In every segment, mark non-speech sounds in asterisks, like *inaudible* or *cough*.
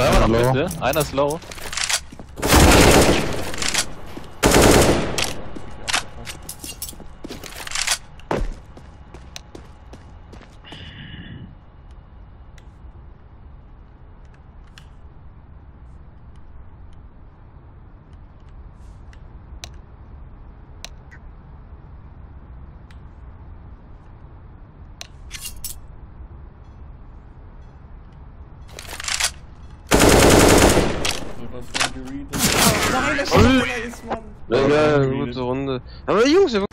Zweimal noch. Mitte, einer ist low. Ja, ja, gute Runde. Aber Jungs, wir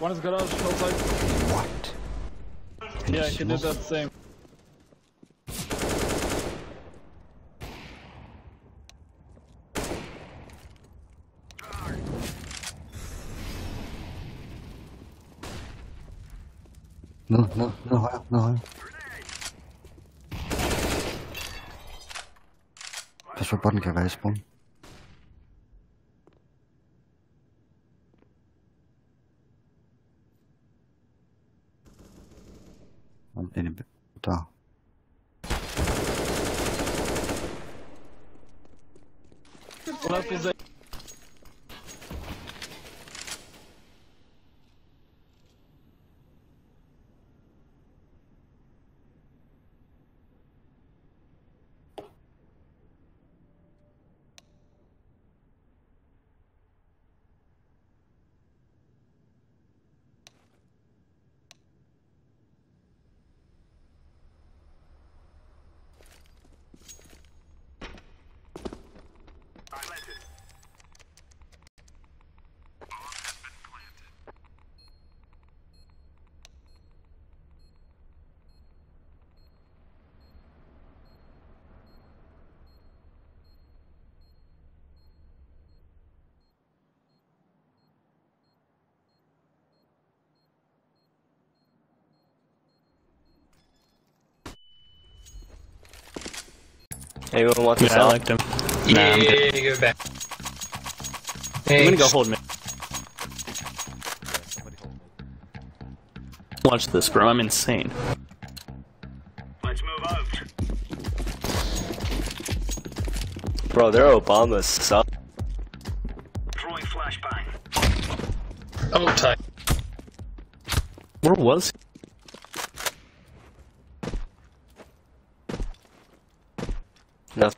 One is garage, outside. What? Yeah, he did that same. No, no, no heuer, no heuer. Pas op borden kan. Und in den da. Oder auf. Anyone want to Yeah, I sell? liked him. Yeah, Nah, I'm good. go back. I'm gonna go hold mid. Watch this, bro. I'm insane. Let's move out. Bro, they're Obama's son. Oh, tight. Where was he? No.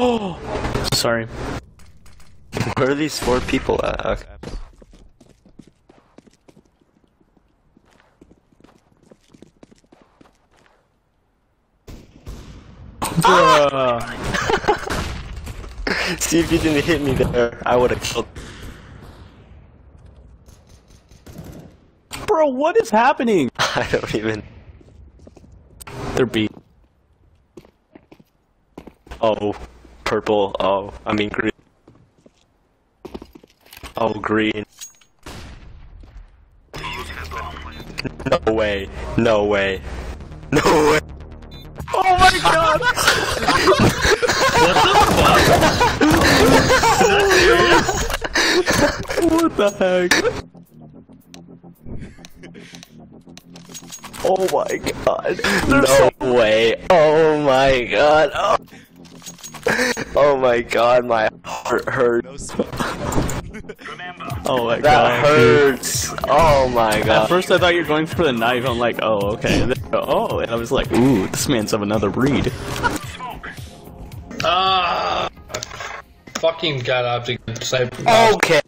*gasps* Sorry. Where are these four people at? Okay. Bruh. *laughs* See if you didn't hit me there, I would have killed. Bro, what is happening? *laughs* I don't even. They're beat. Oh, purple. Oh, I mean green. Oh, green. No way. No way. No way. *laughs* Oh my god! *laughs* what the heck? Oh my god. No way. Oh my god. Oh. Oh my god, my heart hurts. *laughs* Oh my That god. That hurts. Oh my god. At first I thought you were going for the knife, I'm like, oh, okay. And then, oh, and I was like, ooh, this man's of another breed. Fucking got object. Okay.